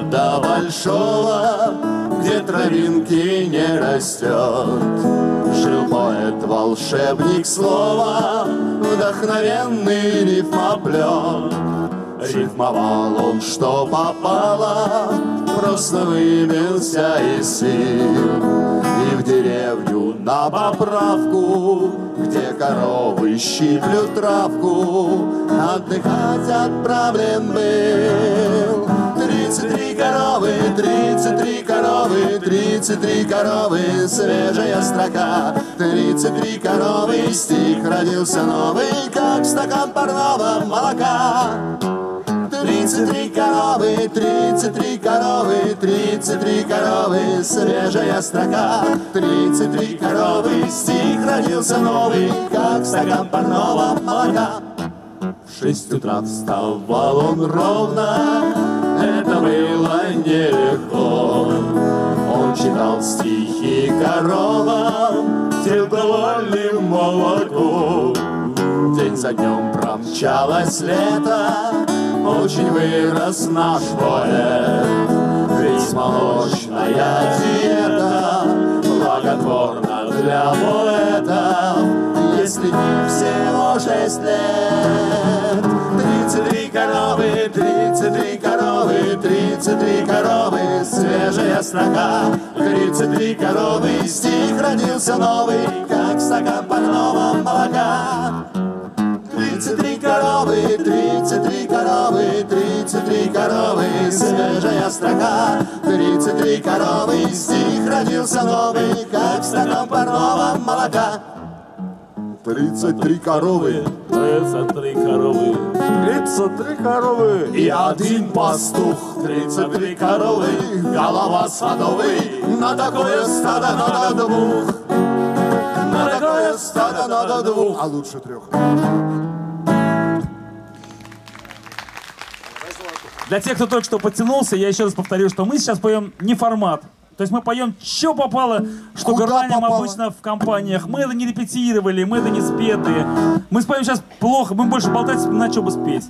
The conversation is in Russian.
города большого, где травинки не растет. Жил поэт-волшебник слова, вдохновенный рифмоплет. Рифмовал он, что попало, просто выбился из сил. И в деревню на поправку, где коровы щиплют травку, отдыхать отправлен был. Тридцать три коровы, свежая строка. Тридцать три коровы, стих родился новый, как стакан парного молока. Тридцать три коровы, тридцать три коровы, тридцать три коровы, свежая строка. Тридцать три коровы, стих родился новый, как стакан парного молока. В шесть утра вставал он ровно, это было нелегко. Читал стихи коровам, тем довольным молоко. День за днем промчалось лето, очень вырос наш поэт. Ведь молочная диета благотворна для поэта, если не всего шесть лет. Тридцать три коровы, тридцать три коровы, тридцать три коровы, строка. Тридцать три коровы, стих родился новый, как стакан парного молока. Тридцать три коровы, тридцать три коровы, тридцать три коровы, свежая строка. Тридцать три коровы, стих родился новый, как стакан парного молока. Тридцать три коровы, Тридцать три коровы. тридцать три коровы и один пастух. Тридцать три коровы, голова садовый, на такое стадо надо двух. На такое стадо надо двух, а лучше трех. Для тех, кто только что подтянулся, я еще раз повторю, что мы сейчас поем не формат. То есть мы поем, что попало, что Куда горланим попало? обычно в компаниях. Мы это не репетировали, мы это не спетые. Мы споем сейчас плохо, мы больше болтать, на что бы спеть.